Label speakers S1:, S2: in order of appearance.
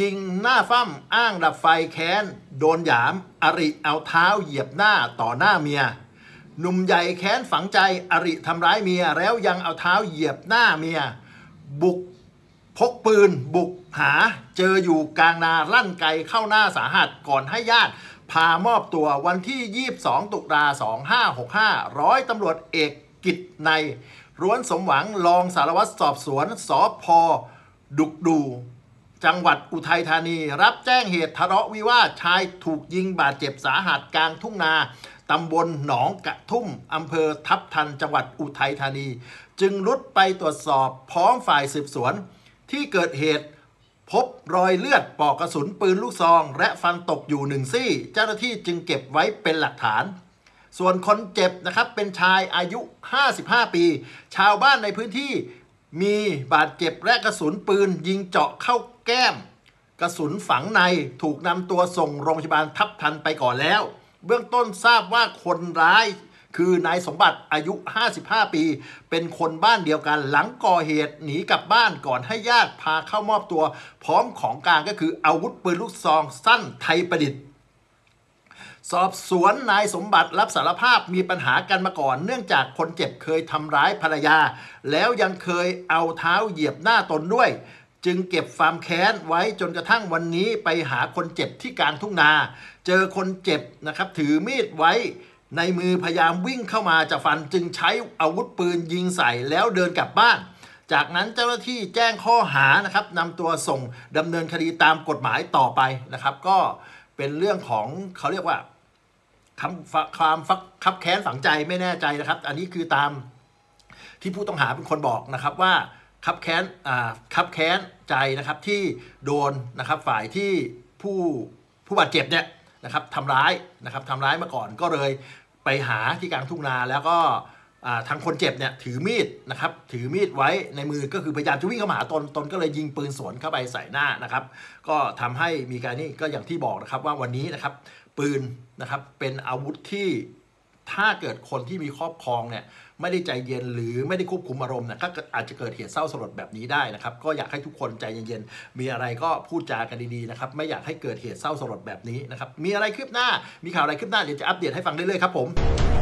S1: ยิงหน้าฟั่มอ้างดับไฟแค้น โดนหยามอริเอาเท้าเหยียบหน้าต่อหน้าเมียหนุ่มใหญ่แค้นฝังใจอริทำร้ายเมียแล้วยังเอาเท้าเหยียบหน้าเมีย บุกพกปืน บุกหาเจออยู่กลางนาลั่นไกเข้าหน้าสาหัสก่อนให้ญาติ พามอบตัววันที่ 22 ตุลา2565 ร้อยตำรวจเอกกิจในร้วนสมหวังรองสารวัตรสอบสวนสพดุกดู จังหวัดอุทัยธานี รับแจ้งเหตุทะเลาะวิวาทชายถูกยิงบาดเจ็บสาหัสกลางทุ่งนาตำบลหนองกระทุ่มอำเภอทับทันจังหวัดอุทัยธานี จึงรุดไปตรวจสอบพร้อมฝ่ายสืบสวน ที่เกิดเหตุพบรอยเลือดปอกกระสุนปืนลูกซอง และฟันตกอยู่หนึ่งซี่ เจ้าหน้าที่จึงเก็บไว้เป็นหลักฐาน ส่วนคนเจ็บนะครับเป็นชายอายุ 55 ปี ชาวบ้านในพื้นที่ มีบาดเจ็บและกระสุนปืนยิงเจาะเข้าแก้ม กระสุนฝังในถูกนำตัวส่งโรงพยาบาลทับทันไปก่อนแล้ว เบื้องต้นทราบว่าคนร้ายคือนายสมบัติอายุ 55 ปี เป็นคนบ้านเดียวกันหลังก่อเหตุหนีกลับบ้านก่อนให้ญาติพาเข้ามอบตัว พร้อมของกลางก็คืออาวุธปืนลูกซองสั้นไทยประดิษฐ์ สอบสวนนายสมบัติรับสารภาพมีปัญหากันมาก่อน เนื่องจากคนเจ็บเคยทำร้ายภรรยา แล้วยังเคยเอาเท้าเหยียบหน้าตนด้วย จึงเก็บความแค้นไว้จนกระทั่งวันนี้ไปหาคนเจ็บที่กลางทุ่งนา เจอคนเจ็บนะครับถือมีดไว้ในมือพยายามวิ่งเข้ามาจะฟันจึงใช้อาวุธปืนยิงใส่แล้วเดินกลับบ้าน จากนั้นเจ้าหน้าที่แจ้งข้อหานะครับนำตัวส่งดำเนินคดีตามกฎหมายต่อไปนะครับ ก็เป็นเรื่องของเขาเรียกว่า ความฟักคับแค้นฝังใจไม่แน่ใจนะครับ อันนี้คือตามที่ผู้ต้องหาเป็นคนบอกนะครับว่าคับแค้นอ่าคับแค้นใจนะครับที่โดนนะครับฝ่ายที่ผู้ผู้บาดเจ็บเนี่ยนะครับทำร้ายนะครับทำร้ายมาก่อนก็เลยไปหาที่กลางทุ่งนาแล้วก็ ทางคนเจ็บเนี่ยถือมีดนะครับถือมีดไว้ในมือก็คือพยายามจะวิ่งเข้ามาหาตนตนก็เลยยิงปืนสวนเข้าไปใส่หน้านะครับ ก็ทำให้มีการนี่ก็อย่างที่บอกนะครับว่าวันนี้นะครับปืนนะครับเป็นอาวุธที่ถ้าเกิดคนที่มีครอบครองเนี่ยไม่ได้ใจเย็นหรือไม่ได้ควบคุมอารมณ์นี่ยก็อาจจะเกิดเหตุเศร้าสลดแบบนี้ได้นะครับ ก็อยากให้ทุกคนใจเย็นๆมีอะไรก็พูดจากันดีๆนะครับ ไม่อยากให้เกิดเหตุเศร้าสลดแบบนี้นะครับ มีอะไรคืบหน้า มีข่าวอะไรคืบหน้าเดี๋ยวจะอัปเดตให้ฟังเรื่อยๆครับผม